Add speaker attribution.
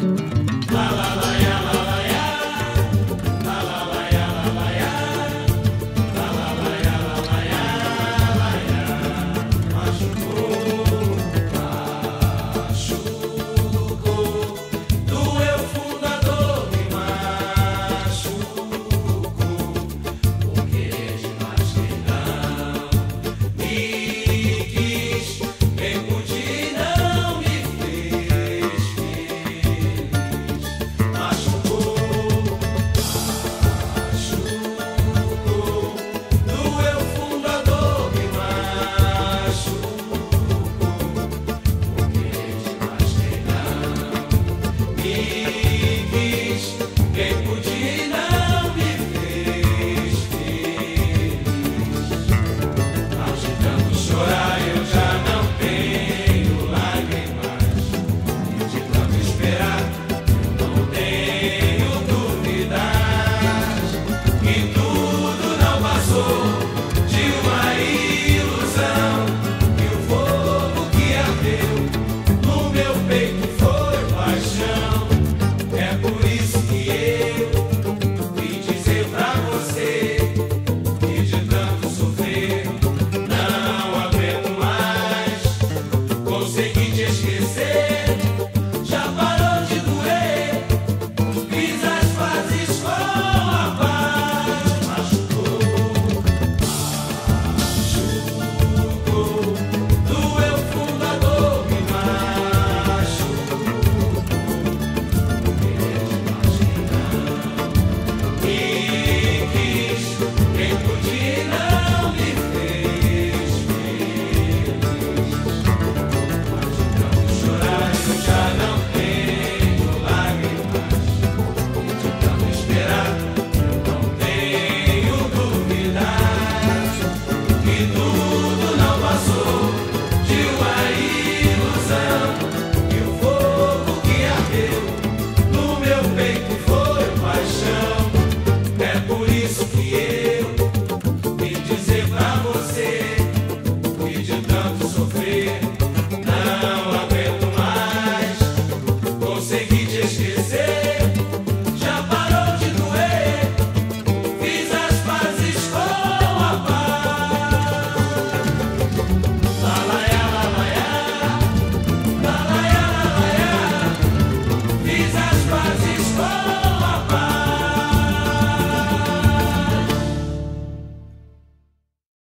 Speaker 1: Bye. Jose.